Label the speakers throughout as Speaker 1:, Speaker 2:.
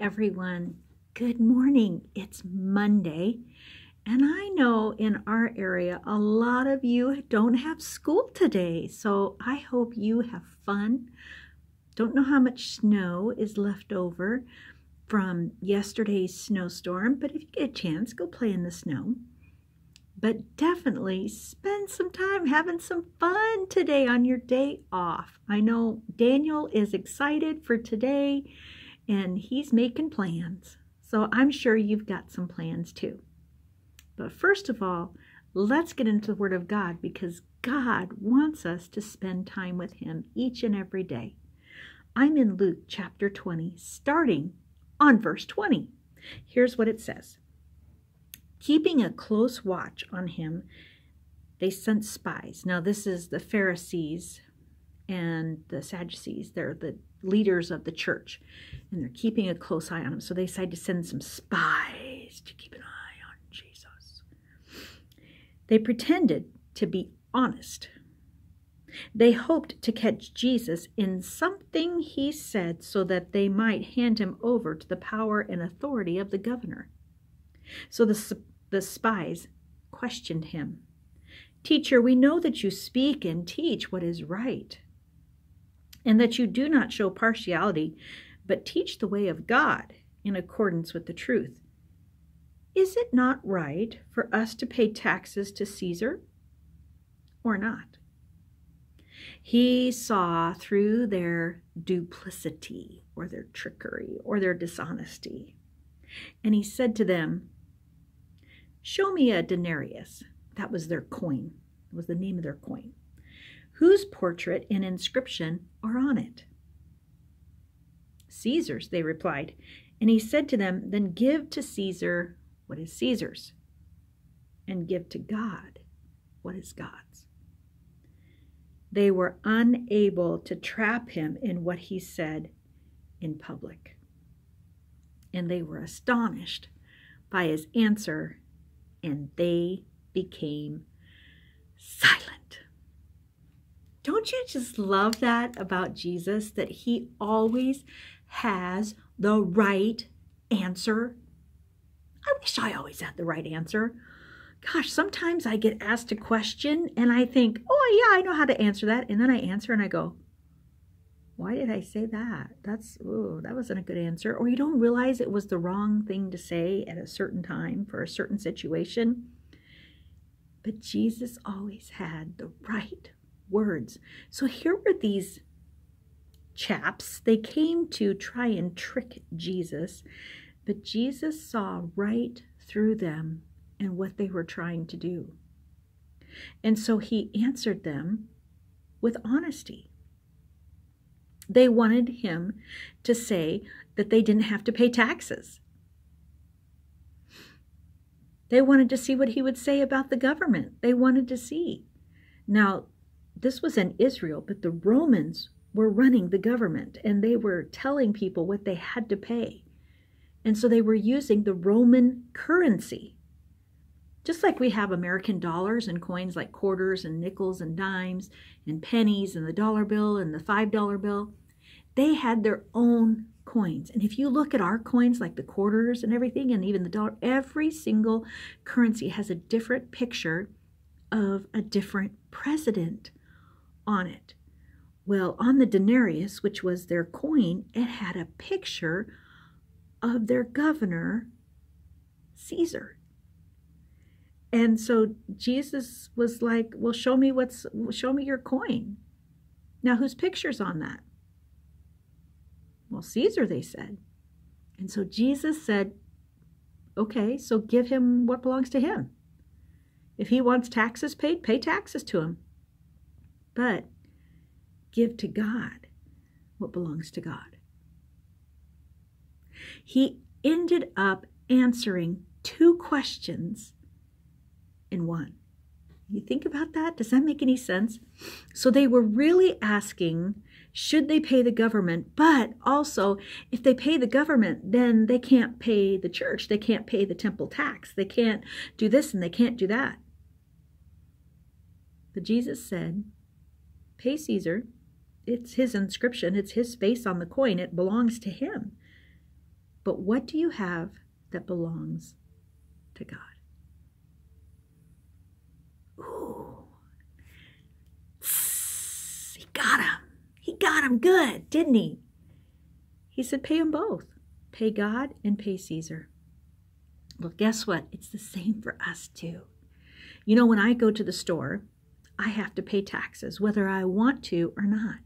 Speaker 1: everyone. Good morning. It's Monday, and I know in our area a lot of you don't have school today, so I hope you have fun. Don't know how much snow is left over from yesterday's snowstorm, but if you get a chance, go play in the snow. But definitely spend some time having some fun today on your day off. I know Daniel is excited for today and he's making plans. So I'm sure you've got some plans too. But first of all, let's get into the Word of God because God wants us to spend time with Him each and every day. I'm in Luke chapter 20, starting on verse 20. Here's what it says Keeping a close watch on him, they sent spies. Now, this is the Pharisees and the Sadducees. They're the leaders of the church, and they're keeping a close eye on him. So they decide to send some spies to keep an eye on Jesus. They pretended to be honest. They hoped to catch Jesus in something he said so that they might hand him over to the power and authority of the governor. So the, the spies questioned him. Teacher, we know that you speak and teach what is right and that you do not show partiality, but teach the way of God in accordance with the truth. Is it not right for us to pay taxes to Caesar or not? He saw through their duplicity or their trickery or their dishonesty. And he said to them, Show me a denarius. That was their coin, it was the name of their coin whose portrait and inscription are on it? Caesar's, they replied. And he said to them, Then give to Caesar what is Caesar's, and give to God what is God's. They were unable to trap him in what he said in public. And they were astonished by his answer, and they became silent. Don't you just love that about Jesus, that he always has the right answer? I wish I always had the right answer. Gosh, sometimes I get asked a question and I think, oh, yeah, I know how to answer that. And then I answer and I go, why did I say that? That's, oh, that wasn't a good answer. Or you don't realize it was the wrong thing to say at a certain time for a certain situation. But Jesus always had the right words. So here were these chaps. They came to try and trick Jesus, but Jesus saw right through them and what they were trying to do. And so he answered them with honesty. They wanted him to say that they didn't have to pay taxes. They wanted to see what he would say about the government. They wanted to see. Now, this was in Israel, but the Romans were running the government and they were telling people what they had to pay. And so they were using the Roman currency. Just like we have American dollars and coins like quarters and nickels and dimes and pennies and the dollar bill and the five dollar bill, they had their own coins. And if you look at our coins, like the quarters and everything, and even the dollar, every single currency has a different picture of a different president on it. Well, on the denarius, which was their coin, it had a picture of their governor, Caesar. And so Jesus was like, "Well, show me what's show me your coin." Now, whose picture's on that? Well, Caesar, they said. And so Jesus said, "Okay, so give him what belongs to him. If he wants taxes paid, pay taxes to him but give to God what belongs to God. He ended up answering two questions in one. You think about that? Does that make any sense? So they were really asking should they pay the government, but also if they pay the government, then they can't pay the church, they can't pay the temple tax, they can't do this and they can't do that. But Jesus said, Pay Caesar. It's his inscription, it's his face on the coin, it belongs to him. But what do you have that belongs to God? Ooh. He got him. He got him good, didn't he? He said, pay them both. Pay God and pay Caesar. Well, guess what? It's the same for us too. You know, when I go to the store, I have to pay taxes, whether I want to or not.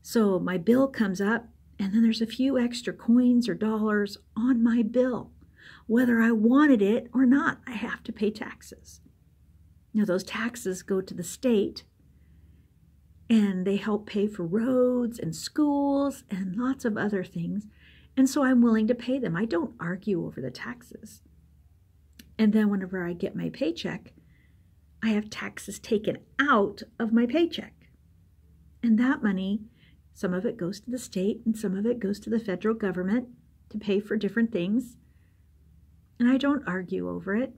Speaker 1: So my bill comes up, and then there's a few extra coins or dollars on my bill. Whether I wanted it or not, I have to pay taxes. Now, those taxes go to the state and they help pay for roads and schools and lots of other things. And so I'm willing to pay them. I don't argue over the taxes. And then whenever I get my paycheck, I have taxes taken out of my paycheck. And that money, some of it goes to the state and some of it goes to the federal government to pay for different things. And I don't argue over it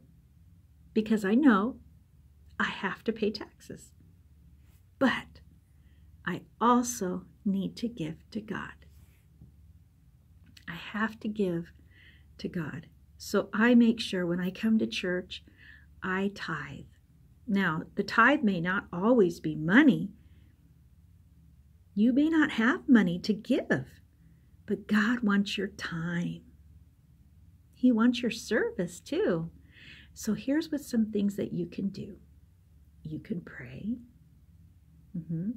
Speaker 1: because I know I have to pay taxes. But I also need to give to God. I have to give to God. So I make sure when I come to church, I tithe. Now, the tithe may not always be money. You may not have money to give, but God wants your time. He wants your service too. So here's what some things that you can do. You can pray. Mm-hmm.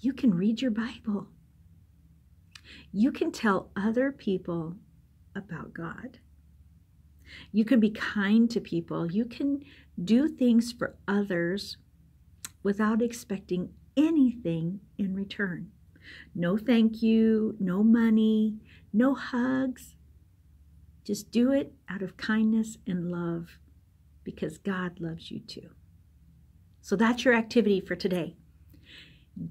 Speaker 1: You can read your Bible. You can tell other people about God. You can be kind to people. You can do things for others without expecting anything in return. No thank you, no money, no hugs. Just do it out of kindness and love because God loves you too. So that's your activity for today.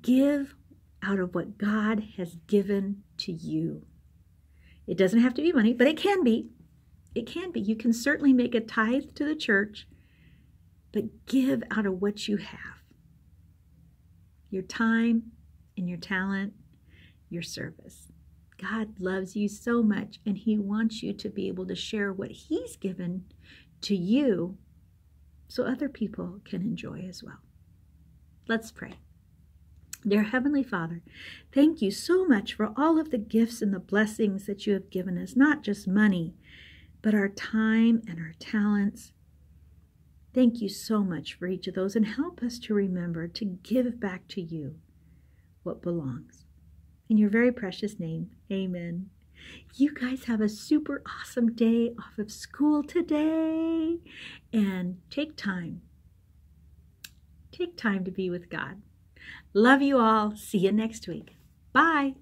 Speaker 1: Give out of what God has given to you. It doesn't have to be money, but it can be. It can be. You can certainly make a tithe to the church, but give out of what you have your time and your talent, your service. God loves you so much, and He wants you to be able to share what He's given to you so other people can enjoy as well. Let's pray. Dear Heavenly Father, thank you so much for all of the gifts and the blessings that you have given us, not just money, but our time and our talents. Thank you so much for each of those and help us to remember to give back to you what belongs. In your very precious name, amen. You guys have a super awesome day off of school today and take time. Take time to be with God. Love you all. See you next week. Bye.